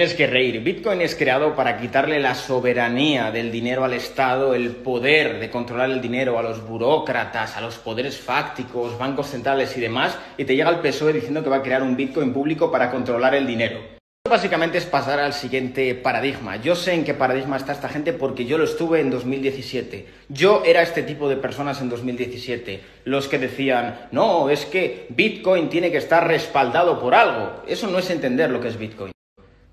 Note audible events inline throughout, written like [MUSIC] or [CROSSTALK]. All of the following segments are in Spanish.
Tienes que reír. Bitcoin es creado para quitarle la soberanía del dinero al Estado, el poder de controlar el dinero a los burócratas, a los poderes fácticos, bancos centrales y demás, y te llega el PSOE diciendo que va a crear un Bitcoin público para controlar el dinero. Básicamente es pasar al siguiente paradigma. Yo sé en qué paradigma está esta gente porque yo lo estuve en 2017. Yo era este tipo de personas en 2017. Los que decían, no, es que Bitcoin tiene que estar respaldado por algo. Eso no es entender lo que es Bitcoin.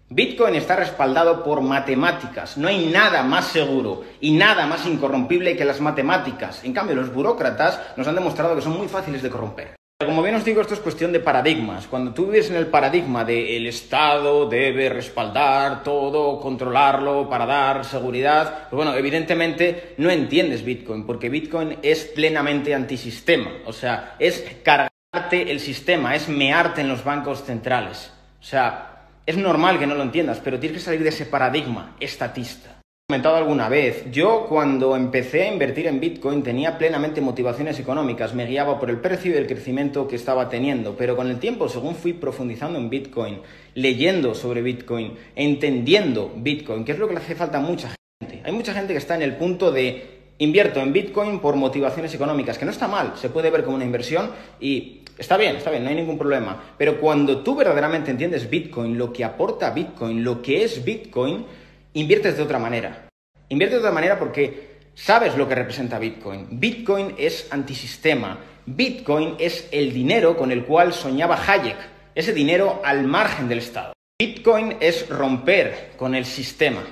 Bitcoin está respaldado por matemáticas. No hay nada más seguro y nada más incorrompible que las matemáticas. En cambio, los burócratas nos han demostrado que son muy fáciles de corromper. Como bien os digo, esto es cuestión de paradigmas. Cuando tú vives en el paradigma de el Estado debe respaldar todo, controlarlo para dar seguridad, pues bueno, evidentemente no entiendes Bitcoin, porque Bitcoin es plenamente antisistema. O sea, es cargarte el sistema, es mearte en los bancos centrales. O sea, es normal que no lo entiendas, pero tienes que salir de ese paradigma estatista. Comentado alguna vez, yo cuando empecé a invertir en Bitcoin tenía plenamente motivaciones económicas, me guiaba por el precio y el crecimiento que estaba teniendo, pero con el tiempo, según fui profundizando en Bitcoin, leyendo sobre Bitcoin, entendiendo Bitcoin, que es lo que le hace falta a mucha gente. Hay mucha gente que está en el punto de invierto en Bitcoin por motivaciones económicas, que no está mal, se puede ver como una inversión y Está bien, está bien, no hay ningún problema. Pero cuando tú verdaderamente entiendes Bitcoin, lo que aporta Bitcoin, lo que es Bitcoin, inviertes de otra manera. Inviertes de otra manera porque sabes lo que representa Bitcoin. Bitcoin es antisistema. Bitcoin es el dinero con el cual soñaba Hayek. Ese dinero al margen del Estado. Bitcoin es romper con el sistema,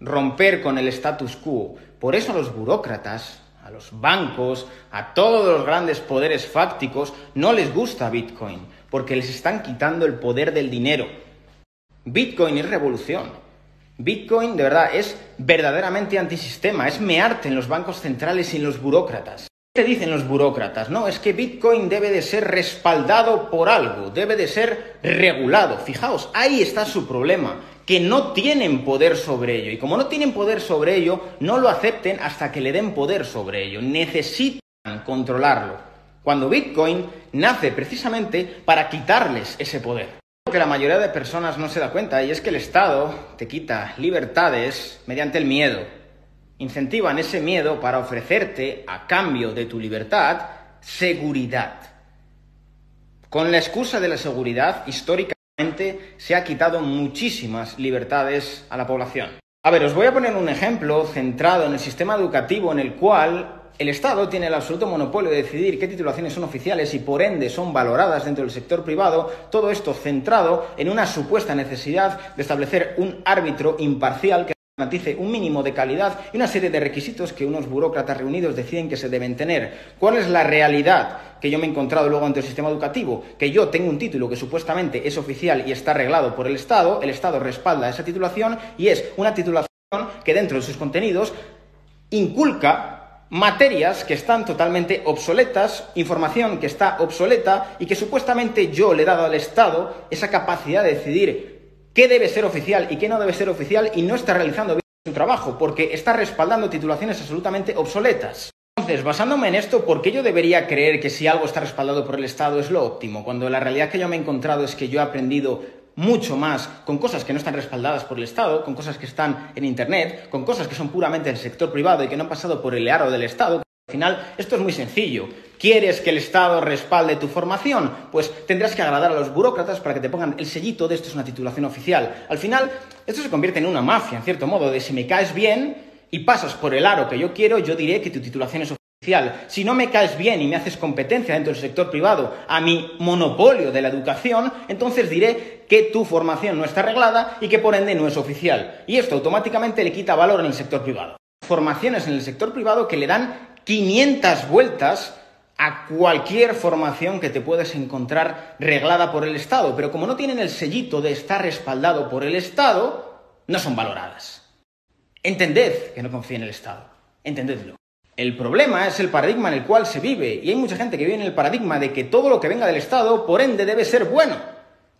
romper con el status quo. Por eso los burócratas a los bancos, a todos los grandes poderes fácticos, no les gusta Bitcoin, porque les están quitando el poder del dinero. Bitcoin es revolución. Bitcoin, de verdad, es verdaderamente antisistema, es mearte en los bancos centrales y en los burócratas. ¿Qué dicen los burócratas? No, es que Bitcoin debe de ser respaldado por algo, debe de ser regulado. Fijaos, ahí está su problema que no tienen poder sobre ello. Y como no tienen poder sobre ello, no lo acepten hasta que le den poder sobre ello. Necesitan controlarlo. Cuando Bitcoin nace precisamente para quitarles ese poder. Lo que la mayoría de personas no se da cuenta y es que el Estado te quita libertades mediante el miedo. Incentivan ese miedo para ofrecerte, a cambio de tu libertad, seguridad. Con la excusa de la seguridad, histórica se ha quitado muchísimas libertades a la población. A ver, os voy a poner un ejemplo centrado en el sistema educativo en el cual el Estado tiene el absoluto monopolio de decidir qué titulaciones son oficiales y por ende son valoradas dentro del sector privado, todo esto centrado en una supuesta necesidad de establecer un árbitro imparcial que garantice un mínimo de calidad y una serie de requisitos que unos burócratas reunidos deciden que se deben tener. ¿Cuál es la realidad que yo me he encontrado luego ante el sistema educativo? Que yo tengo un título que supuestamente es oficial y está arreglado por el Estado, el Estado respalda esa titulación y es una titulación que dentro de sus contenidos inculca materias que están totalmente obsoletas, información que está obsoleta y que supuestamente yo le he dado al Estado esa capacidad de decidir qué debe ser oficial y qué no debe ser oficial y no está realizando bien su trabajo, porque está respaldando titulaciones absolutamente obsoletas. Entonces, basándome en esto, ¿por qué yo debería creer que si algo está respaldado por el Estado es lo óptimo? Cuando la realidad que yo me he encontrado es que yo he aprendido mucho más con cosas que no están respaldadas por el Estado, con cosas que están en Internet, con cosas que son puramente del sector privado y que no han pasado por el aro del Estado. Al final, esto es muy sencillo. ¿Quieres que el Estado respalde tu formación? Pues tendrás que agradar a los burócratas para que te pongan el sellito de esto es una titulación oficial. Al final, esto se convierte en una mafia, en cierto modo, de si me caes bien y pasas por el aro que yo quiero, yo diré que tu titulación es oficial. Si no me caes bien y me haces competencia dentro del sector privado a mi monopolio de la educación, entonces diré que tu formación no está arreglada y que por ende no es oficial. Y esto automáticamente le quita valor en el sector privado. Formaciones en el sector privado que le dan 500 vueltas a cualquier formación que te puedas encontrar reglada por el Estado, pero como no tienen el sellito de estar respaldado por el Estado, no son valoradas. Entended que no confía en el Estado, entendedlo. El problema es el paradigma en el cual se vive, y hay mucha gente que vive en el paradigma de que todo lo que venga del Estado, por ende, debe ser bueno.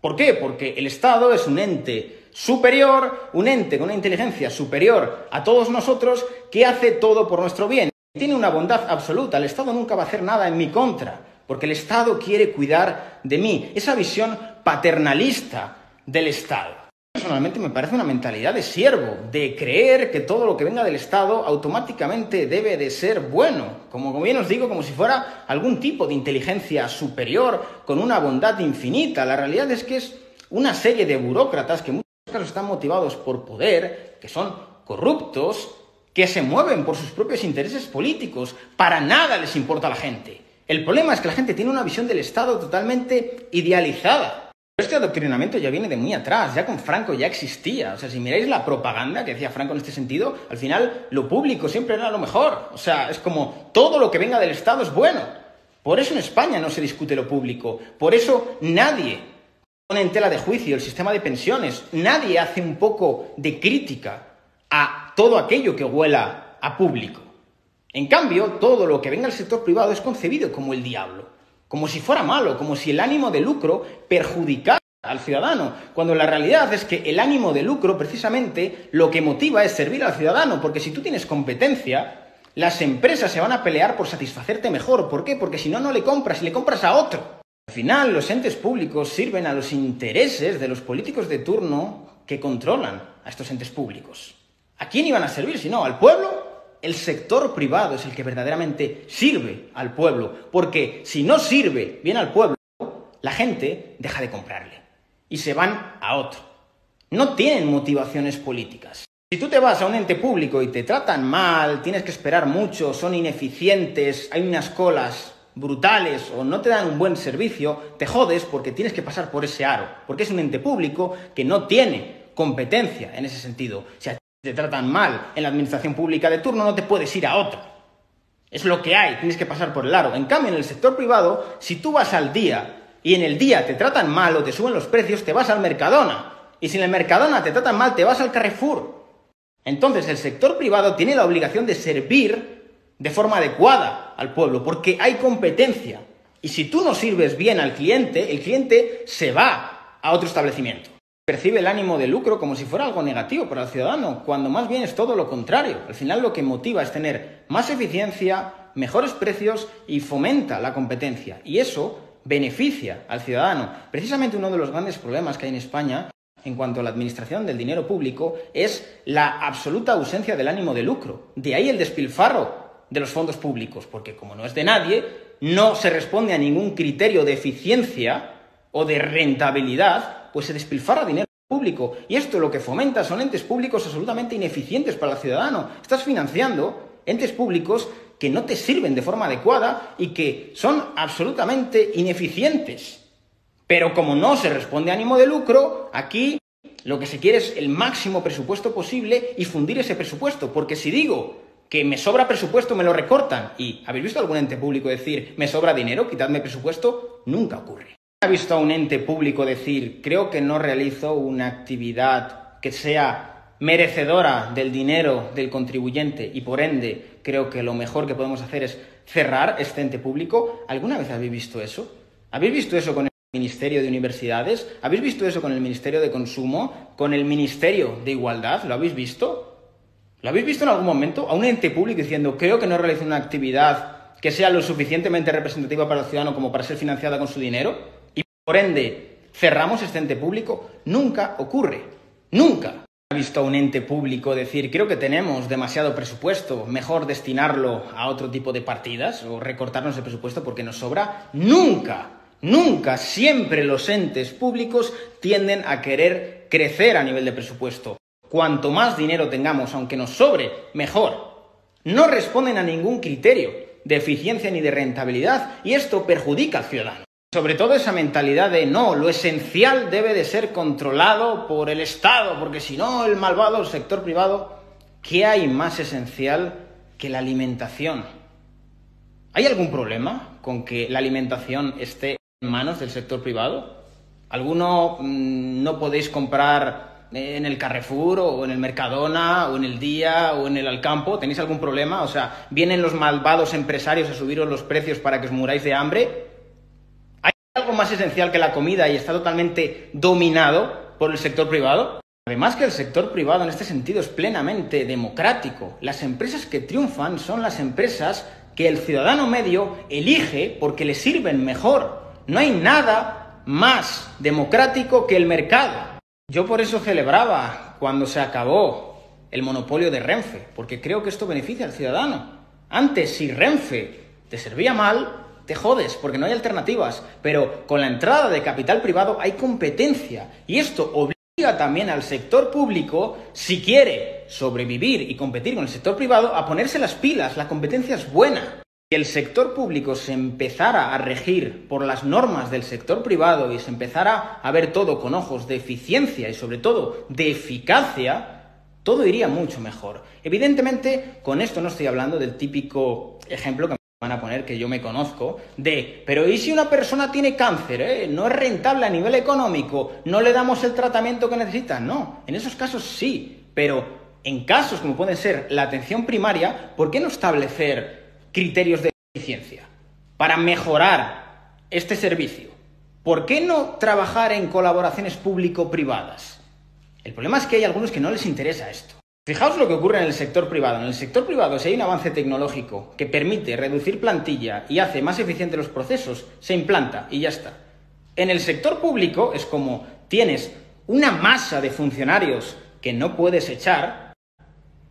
¿Por qué? Porque el Estado es un ente superior, un ente con una inteligencia superior a todos nosotros, que hace todo por nuestro bien. Tiene una bondad absoluta, el Estado nunca va a hacer nada en mi contra, porque el Estado quiere cuidar de mí. Esa visión paternalista del Estado. personalmente me parece una mentalidad de siervo, de creer que todo lo que venga del Estado automáticamente debe de ser bueno, como, bien os digo, como si fuera algún tipo de inteligencia superior con una bondad infinita. La realidad es que es una serie de burócratas que en muchos casos están motivados por poder, que son corruptos, que se mueven por sus propios intereses políticos. Para nada les importa a la gente. El problema es que la gente tiene una visión del Estado totalmente idealizada. Este adoctrinamiento ya viene de muy atrás, ya con Franco ya existía. O sea, si miráis la propaganda que decía Franco en este sentido, al final lo público siempre era lo mejor. O sea, es como todo lo que venga del Estado es bueno. Por eso en España no se discute lo público. Por eso nadie pone en tela de juicio el sistema de pensiones. Nadie hace un poco de crítica a todo aquello que huela a público. En cambio, todo lo que venga del sector privado es concebido como el diablo como si fuera malo, como si el ánimo de lucro perjudicara al ciudadano, cuando la realidad es que el ánimo de lucro precisamente lo que motiva es servir al ciudadano, porque si tú tienes competencia, las empresas se van a pelear por satisfacerte mejor. ¿Por qué? Porque si no, no le compras y le compras a otro. Al final, los entes públicos sirven a los intereses de los políticos de turno que controlan a estos entes públicos. ¿A quién iban a servir si no? ¿Al pueblo? el sector privado es el que verdaderamente sirve al pueblo, porque si no sirve bien al pueblo, la gente deja de comprarle y se van a otro. No tienen motivaciones políticas. Si tú te vas a un ente público y te tratan mal, tienes que esperar mucho, son ineficientes, hay unas colas brutales o no te dan un buen servicio, te jodes porque tienes que pasar por ese aro, porque es un ente público que no tiene competencia en ese sentido te tratan mal en la administración pública de turno, no te puedes ir a otro. Es lo que hay, tienes que pasar por el aro. En cambio, en el sector privado, si tú vas al día y en el día te tratan mal o te suben los precios, te vas al Mercadona. Y si en el Mercadona te tratan mal, te vas al Carrefour. Entonces, el sector privado tiene la obligación de servir de forma adecuada al pueblo, porque hay competencia. Y si tú no sirves bien al cliente, el cliente se va a otro establecimiento percibe el ánimo de lucro como si fuera algo negativo para el ciudadano, cuando más bien es todo lo contrario. Al final lo que motiva es tener más eficiencia, mejores precios y fomenta la competencia. Y eso beneficia al ciudadano. Precisamente uno de los grandes problemas que hay en España en cuanto a la administración del dinero público es la absoluta ausencia del ánimo de lucro. De ahí el despilfarro de los fondos públicos, porque como no es de nadie, no se responde a ningún criterio de eficiencia o de rentabilidad pues se despilfarra dinero público. Y esto lo que fomenta son entes públicos absolutamente ineficientes para el ciudadano. Estás financiando entes públicos que no te sirven de forma adecuada y que son absolutamente ineficientes. Pero como no se responde a ánimo de lucro, aquí lo que se quiere es el máximo presupuesto posible y fundir ese presupuesto. Porque si digo que me sobra presupuesto, me lo recortan. ¿Y habéis visto algún ente público decir, me sobra dinero, quitadme presupuesto? Nunca ocurre. ¿Ha visto a un ente público decir, creo que no realizo una actividad que sea merecedora del dinero del contribuyente y por ende creo que lo mejor que podemos hacer es cerrar este ente público? ¿Alguna vez habéis visto eso? ¿Habéis visto eso con el Ministerio de Universidades? ¿Habéis visto eso con el Ministerio de Consumo? ¿Con el Ministerio de Igualdad? ¿Lo habéis visto? ¿Lo habéis visto en algún momento? A un ente público diciendo, creo que no realizo una actividad que sea lo suficientemente representativa para el ciudadano como para ser financiada con su dinero? Por ende, cerramos este ente público, nunca ocurre. Nunca. ¿Ha visto a un ente público decir, creo que tenemos demasiado presupuesto, mejor destinarlo a otro tipo de partidas o recortarnos el presupuesto porque nos sobra? Nunca. Nunca, siempre los entes públicos tienden a querer crecer a nivel de presupuesto. Cuanto más dinero tengamos, aunque nos sobre, mejor. No responden a ningún criterio de eficiencia ni de rentabilidad y esto perjudica al ciudadano. Sobre todo esa mentalidad de no, lo esencial debe de ser controlado por el Estado, porque si no, el malvado, el sector privado, ¿qué hay más esencial que la alimentación? ¿Hay algún problema con que la alimentación esté en manos del sector privado? ¿Alguno mm, no podéis comprar en el Carrefour o en el Mercadona o en el Día o en el Alcampo? ¿Tenéis algún problema? O sea, ¿vienen los malvados empresarios a subiros los precios para que os muráis de hambre? Algo más esencial que la comida y está totalmente dominado por el sector privado? Además que el sector privado en este sentido es plenamente democrático. Las empresas que triunfan son las empresas que el ciudadano medio elige porque le sirven mejor. No hay nada más democrático que el mercado. Yo por eso celebraba cuando se acabó el monopolio de Renfe, porque creo que esto beneficia al ciudadano. Antes, si Renfe te servía mal, te jodes, porque no hay alternativas. Pero con la entrada de capital privado hay competencia. Y esto obliga también al sector público, si quiere sobrevivir y competir con el sector privado, a ponerse las pilas. La competencia es buena. Si el sector público se empezara a regir por las normas del sector privado y se empezara a ver todo con ojos de eficiencia y sobre todo de eficacia, todo iría mucho mejor. Evidentemente, con esto no estoy hablando del típico ejemplo que van a poner que yo me conozco, de, pero ¿y si una persona tiene cáncer? Eh? No es rentable a nivel económico, no le damos el tratamiento que necesita. No, en esos casos sí, pero en casos como pueden ser la atención primaria, ¿por qué no establecer criterios de eficiencia para mejorar este servicio? ¿Por qué no trabajar en colaboraciones público-privadas? El problema es que hay algunos que no les interesa esto. Fijaos lo que ocurre en el sector privado. En el sector privado, si hay un avance tecnológico que permite reducir plantilla y hace más eficientes los procesos, se implanta y ya está. En el sector público es como tienes una masa de funcionarios que no puedes echar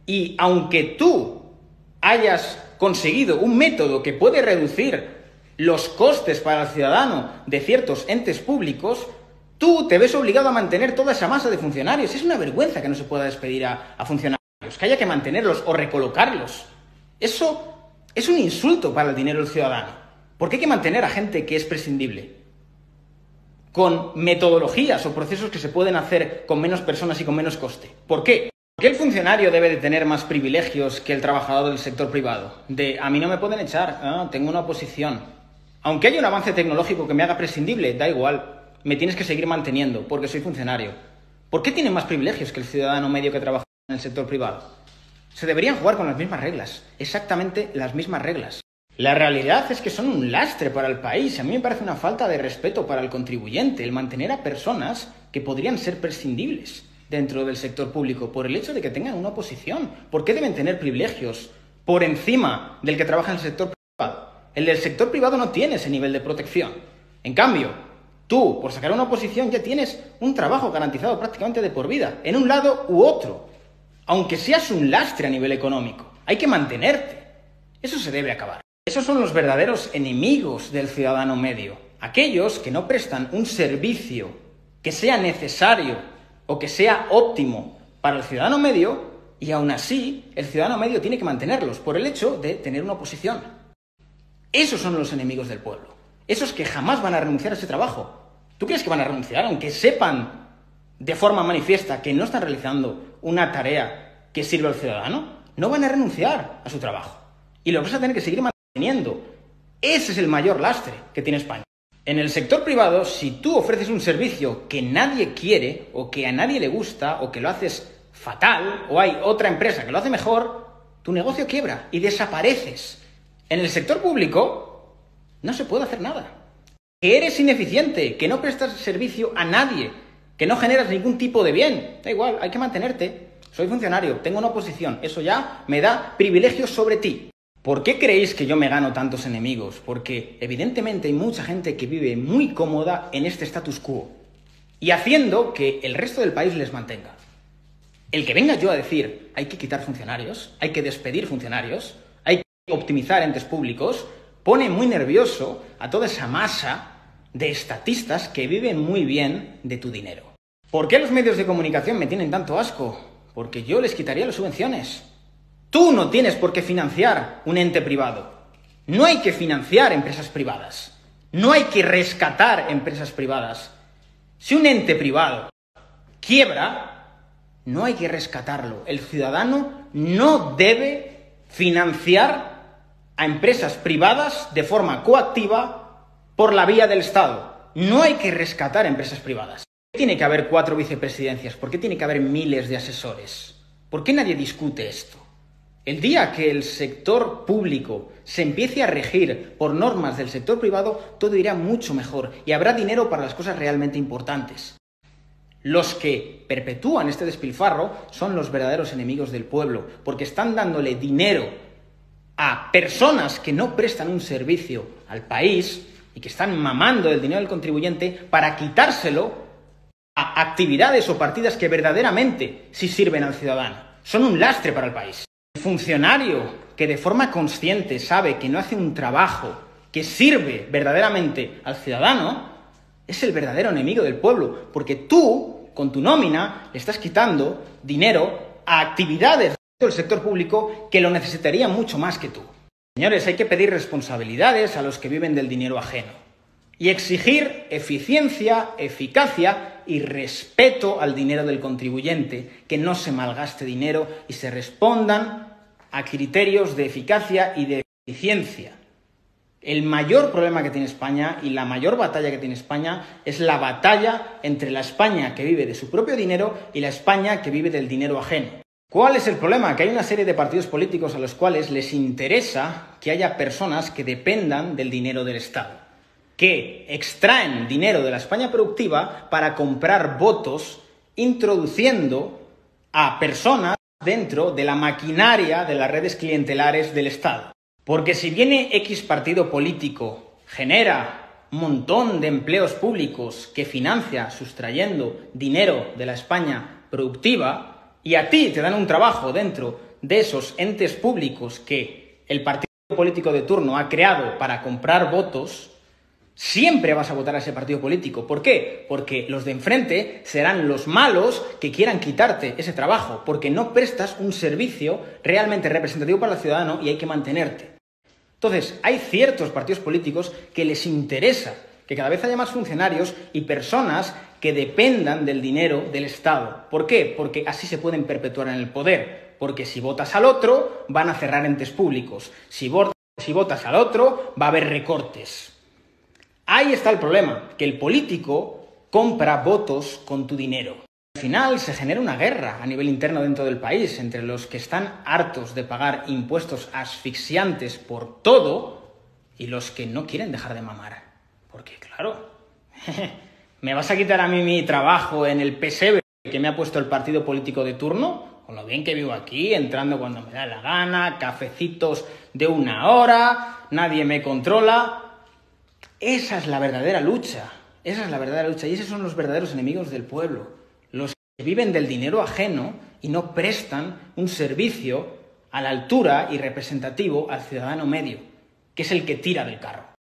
y aunque tú hayas conseguido un método que puede reducir los costes para el ciudadano de ciertos entes públicos, Tú te ves obligado a mantener toda esa masa de funcionarios. Es una vergüenza que no se pueda despedir a, funcionarios, que haya que mantenerlos o recolocarlos. Eso es un insulto para el dinero del ciudadano. ¿Por qué hay que mantener a gente que es prescindible? Con metodologías o procesos que se pueden hacer con menos personas y con menos coste. ¿Por qué? ¿Por qué el funcionario debe de tener más privilegios que el trabajador del sector privado? De a mí no me pueden echar, ah, tengo una oposición. Aunque haya un avance tecnológico que me haga prescindible, da igual me tienes que seguir manteniendo porque soy funcionario. ¿Por qué tienen más privilegios que el ciudadano medio que trabaja en el sector privado? Se deberían jugar con las mismas reglas, exactamente las mismas reglas. La realidad es que son un lastre para el país. A mí me parece una falta de respeto para el contribuyente el mantener a personas que podrían ser prescindibles dentro del sector público por el hecho de que tengan una oposición. ¿Por qué deben tener privilegios por encima del que trabaja en el sector privado? El del sector privado no tiene ese nivel de protección. En cambio, Tú, por sacar una oposición, ya tienes un trabajo garantizado prácticamente de por vida, en un lado u otro. Aunque seas un lastre a nivel económico, hay que mantenerte. Eso se debe acabar. Esos son los verdaderos enemigos del ciudadano medio. Aquellos que no prestan un servicio que sea necesario o que sea óptimo para el ciudadano medio y aún así el ciudadano medio tiene que mantenerlos por el hecho de tener una oposición. Esos son los enemigos del pueblo. Esos que jamás van a renunciar a ese trabajo. ¿Tú crees que van a renunciar aunque sepan de forma manifiesta que no están realizando una tarea que sirva al ciudadano? No van a renunciar a su trabajo. Y lo vas a tener que seguir manteniendo. Ese es el mayor lastre que tiene España. En el sector privado, si tú ofreces un servicio que nadie quiere o que a nadie le gusta o que lo haces fatal o hay otra empresa que lo hace mejor, tu negocio quiebra y desapareces. En el sector público, no se puede hacer nada. Que eres ineficiente, que no prestas servicio a nadie, que no generas ningún tipo de bien. Da igual, hay que mantenerte. Soy funcionario, tengo una oposición, eso ya me da privilegios sobre ti. ¿Por qué creéis que yo me gano tantos enemigos? Porque evidentemente hay mucha gente que vive muy cómoda en este status quo y haciendo que el resto del país les mantenga. El que venga yo a decir hay que quitar funcionarios, hay que despedir funcionarios, hay que optimizar entes públicos, pone muy nervioso a toda esa masa de estatistas que viven muy bien de tu dinero. ¿Por qué los medios de comunicación me tienen tanto asco? Porque yo les quitaría las subvenciones. Tú no tienes por qué financiar un ente privado. No hay que financiar empresas privadas. No hay que rescatar empresas privadas. Si un ente privado quiebra, no hay que rescatarlo. El ciudadano no debe financiar a empresas privadas de forma coactiva por la vía del Estado. No hay que rescatar empresas privadas. ¿Por qué tiene que haber cuatro vicepresidencias? ¿Por qué tiene que haber miles de asesores? ¿Por qué nadie discute esto? El día que el sector público se empiece a regir por normas del sector privado, todo irá mucho mejor y habrá dinero para las cosas realmente importantes. Los que perpetúan este despilfarro son los verdaderos enemigos del pueblo, porque están dándole dinero a personas que no prestan un servicio al país y que están mamando el dinero del contribuyente para quitárselo a actividades o partidas que verdaderamente sí sirven al ciudadano. Son un lastre para el país. El funcionario que de forma consciente sabe que no hace un trabajo que sirve verdaderamente al ciudadano, es el verdadero enemigo del pueblo, porque tú, con tu nómina, le estás quitando dinero a actividades del sector público que lo necesitarían mucho más que tú. Señores, hay que pedir responsabilidades a los que viven del dinero ajeno y exigir eficiencia, eficacia y respeto al dinero del contribuyente, que no se malgaste dinero y se respondan a criterios de eficacia y de eficiencia. El mayor problema que tiene España y la mayor batalla que tiene España es la batalla entre la España que vive de su propio dinero y la España que vive del dinero ajeno. ¿Cuál es el problema? Que hay una serie de partidos políticos a los cuales les interesa que haya personas que dependan del dinero del Estado, que extraen dinero de la España productiva para comprar votos, introduciendo a personas dentro de la maquinaria de las redes clientelares del Estado. Porque si viene X partido político, genera un montón de empleos públicos que financia sustrayendo dinero de la España productiva, y a ti te dan un trabajo dentro de esos entes públicos que el partido político de turno ha creado para comprar votos, siempre vas a votar a ese partido político. ¿Por qué? Porque los de enfrente serán los malos que quieran quitarte ese trabajo, porque no prestas un servicio realmente representativo para el ciudadano y hay que mantenerte. Entonces, hay ciertos partidos políticos que les interesa que cada vez haya más funcionarios y personas que dependan del dinero del Estado. ¿Por qué? Porque así se pueden perpetuar en el poder. Porque si votas al otro, van a cerrar entes públicos. Si, votas al otro, va a haber recortes. Ahí está el problema, que el político compra votos con tu dinero. Al final se genera una guerra a nivel interno dentro del país entre los que están hartos de pagar impuestos asfixiantes por todo y los que no quieren dejar de mamar. Porque claro, [LAUGHS] ¿me vas a quitar a mí mi trabajo en el PSV que me ha puesto el partido político de turno? Con lo bien que vivo aquí, entrando cuando me da la gana, cafecitos de una hora, nadie me controla. Esa es la verdadera lucha. Esa es la verdadera lucha y esos son los verdaderos enemigos del pueblo los que viven del dinero ajeno y no prestan un servicio a la altura y representativo al ciudadano medio, que es el que tira del carro.